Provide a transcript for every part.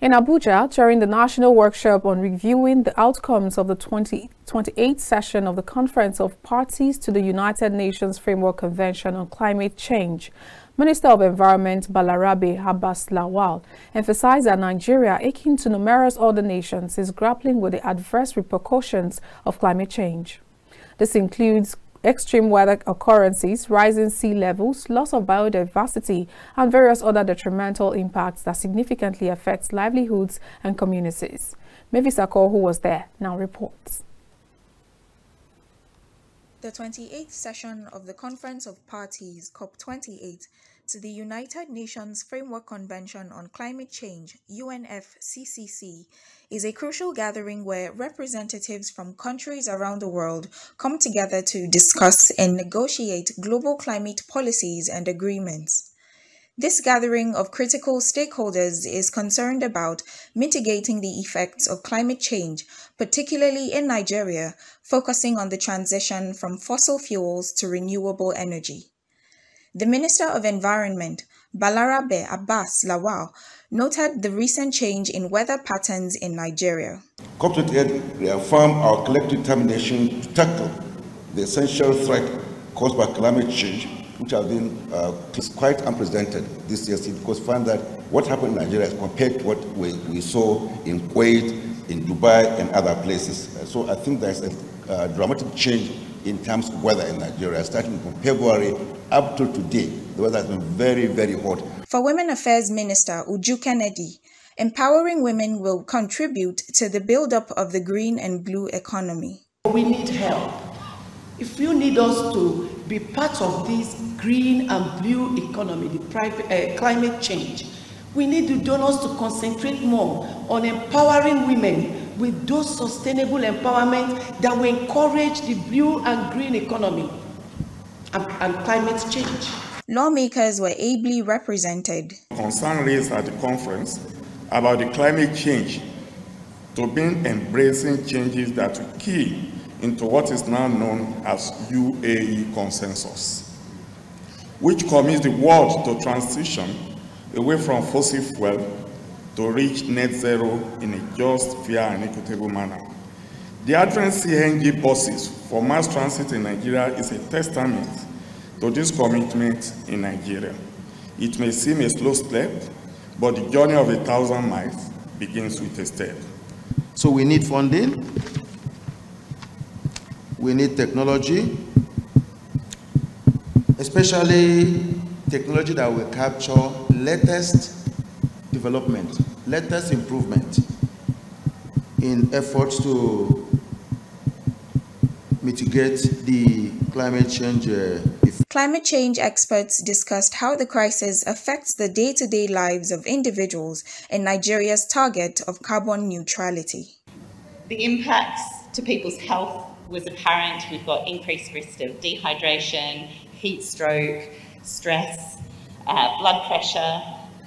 In Abuja, during the national workshop on reviewing the outcomes of the 2028 session of the Conference of Parties to the United Nations Framework Convention on Climate Change, Minister of Environment Balarabe Abbas Lawal emphasized that Nigeria, akin to numerous other nations, is grappling with the adverse repercussions of climate change. This includes extreme weather occurrences, rising sea levels, loss of biodiversity, and various other detrimental impacts that significantly affect livelihoods and communities. Mavis Akor, who was there, now reports. The 28th session of the Conference of Parties, COP28, to the United Nations Framework Convention on Climate Change (UNFCCC) is a crucial gathering where representatives from countries around the world come together to discuss and negotiate global climate policies and agreements. This gathering of critical stakeholders is concerned about mitigating the effects of climate change, particularly in Nigeria, focusing on the transition from fossil fuels to renewable energy. The Minister of Environment, Balarabe Abbas Lawal, noted the recent change in weather patterns in Nigeria. COP28 reaffirmed our collective determination to tackle the essential threat caused by climate change, which has been uh, quite unprecedented this year because find that what happened in Nigeria is compared to what we, we saw in Kuwait, in Dubai, and other places. So I think there's a uh, dramatic change in terms of weather in Nigeria, starting from February up to today. The weather has been very, very hot. For Women Affairs Minister Uju Kennedy, empowering women will contribute to the build-up of the green and blue economy. We need help. If you need us to be part of this green and blue economy, the private, uh, climate change, we need the donors to concentrate more on empowering women with those sustainable empowerment that will encourage the blue and green economy and, and climate change. Lawmakers were ably represented. Concern raised at the conference about the climate change to be embracing changes that will key into what is now known as UAE consensus, which commits the world to transition away from fossil fuel to reach net zero in a just, fair, and equitable manner. The advent CNG buses for mass transit in Nigeria is a testament to this commitment in Nigeria. It may seem a slow step, but the journey of a thousand miles begins with a step. So we need funding, we need technology, especially technology that will capture latest development, latest improvement in efforts to mitigate the climate change uh, Climate change experts discussed how the crisis affects the day-to-day -day lives of individuals and Nigeria's target of carbon neutrality. The impacts to people's health was apparent. We've got increased risk of dehydration, heat stroke, stress, uh, blood pressure,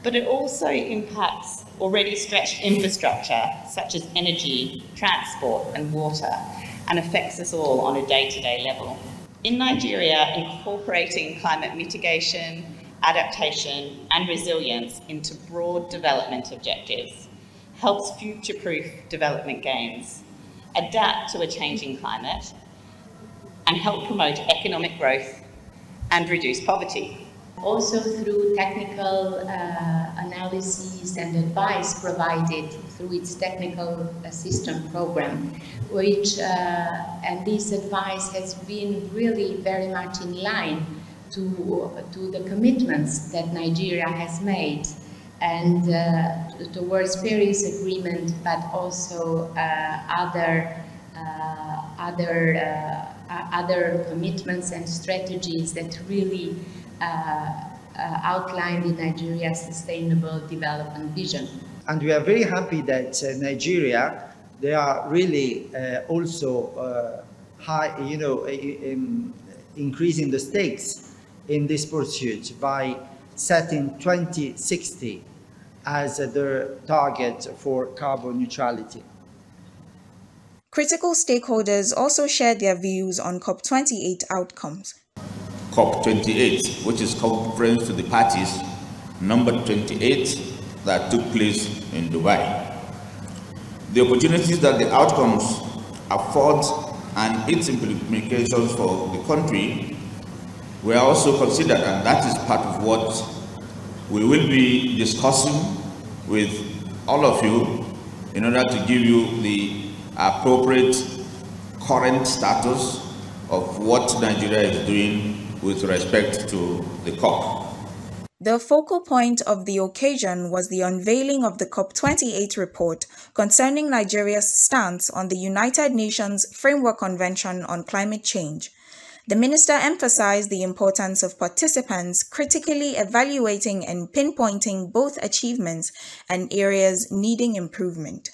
but it also impacts already stretched infrastructure such as energy, transport and water and affects us all on a day-to-day level. In Nigeria, incorporating climate mitigation, adaptation and resilience into broad development objectives helps future-proof development gains, adapt to a changing climate and help promote economic growth and reduce poverty also through technical uh, analysis and advice provided through its technical assistance program, which, uh, and this advice has been really very much in line to, to the commitments that Nigeria has made. And uh, towards Paris Agreement, but also uh, other uh, other uh, other commitments and strategies that really Uh, uh, outlined in Nigeria's Sustainable Development Vision. And we are very happy that uh, Nigeria, they are really uh, also high, you know, in um, increasing the stakes in this pursuit by setting 2060 as their target for carbon neutrality. Critical stakeholders also shared their views on COP28 outcomes. COP28, which is Conference to the Parties, number 28, that took place in Dubai. The opportunities that the outcomes afford and its implications for the country were also considered, and that is part of what we will be discussing with all of you in order to give you the appropriate current status of what Nigeria is doing with respect to the COP. The focal point of the occasion was the unveiling of the COP28 report concerning Nigeria's stance on the United Nations Framework Convention on Climate Change. The minister emphasized the importance of participants critically evaluating and pinpointing both achievements and areas needing improvement.